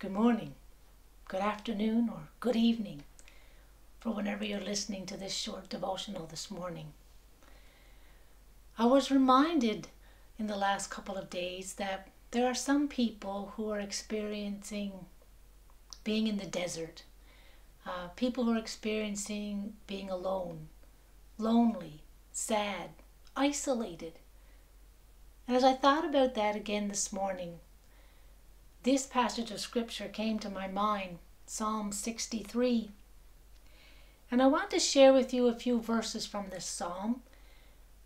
good morning, good afternoon, or good evening for whenever you're listening to this short devotional this morning. I was reminded in the last couple of days that there are some people who are experiencing being in the desert, uh, people who are experiencing being alone, lonely, sad, isolated. And as I thought about that again this morning, this passage of scripture came to my mind, Psalm 63. And I want to share with you a few verses from this psalm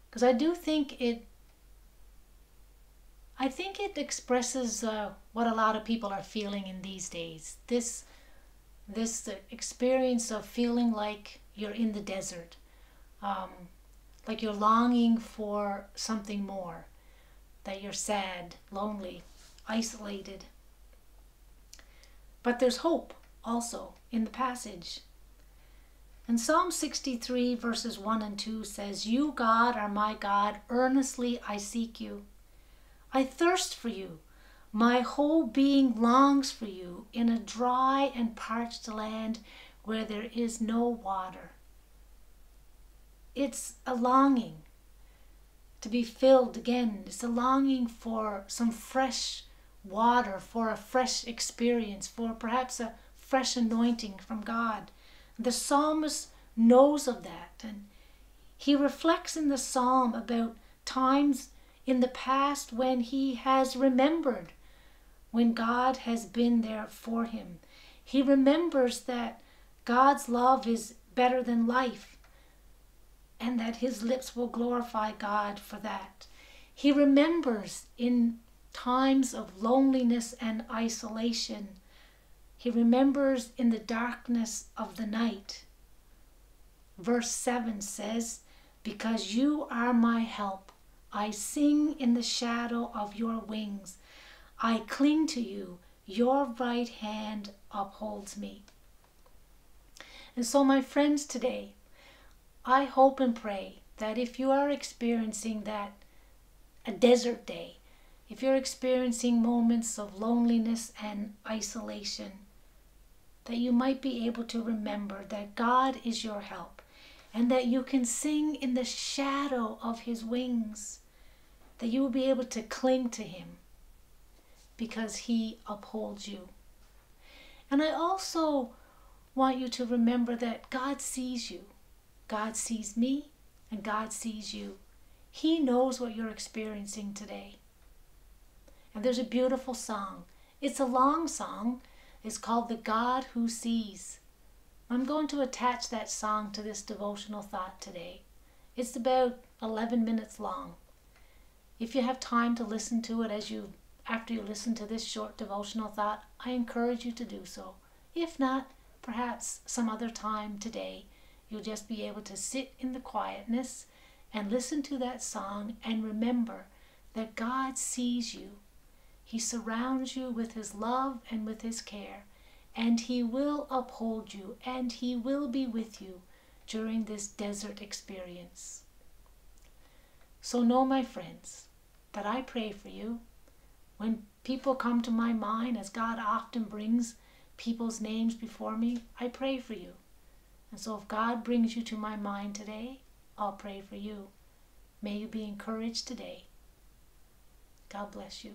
because I do think it I think it expresses uh, what a lot of people are feeling in these days. This this experience of feeling like you're in the desert, um, like you're longing for something more, that you're sad, lonely, isolated. But there's hope also in the passage. And Psalm 63, verses 1 and 2 says, You, God, are my God, earnestly I seek you. I thirst for you. My whole being longs for you in a dry and parched land where there is no water. It's a longing to be filled again. It's a longing for some fresh water, for a fresh experience, for perhaps a fresh anointing from God. The psalmist knows of that and he reflects in the psalm about times in the past when he has remembered when God has been there for him. He remembers that God's love is better than life and that his lips will glorify God for that. He remembers in times of loneliness and isolation. He remembers in the darkness of the night. Verse 7 says, Because you are my help, I sing in the shadow of your wings. I cling to you, your right hand upholds me. And so, my friends, today, I hope and pray that if you are experiencing that, a desert day, if you're experiencing moments of loneliness and isolation, that you might be able to remember that God is your help and that you can sing in the shadow of his wings, that you will be able to cling to him because he upholds you. And I also want you to remember that God sees you. God sees me and God sees you. He knows what you're experiencing today. And there's a beautiful song. It's a long song. It's called The God Who Sees. I'm going to attach that song to this devotional thought today. It's about 11 minutes long. If you have time to listen to it as you after you listen to this short devotional thought, I encourage you to do so. If not, perhaps some other time today, you'll just be able to sit in the quietness and listen to that song and remember that God sees you. He surrounds you with His love and with His care and He will uphold you and He will be with you during this desert experience. So, know, my friends, that I pray for you. When people come to my mind, as God often brings people's names before me, I pray for you. And so, if God brings you to my mind today, I'll pray for you. May you be encouraged today. God bless you.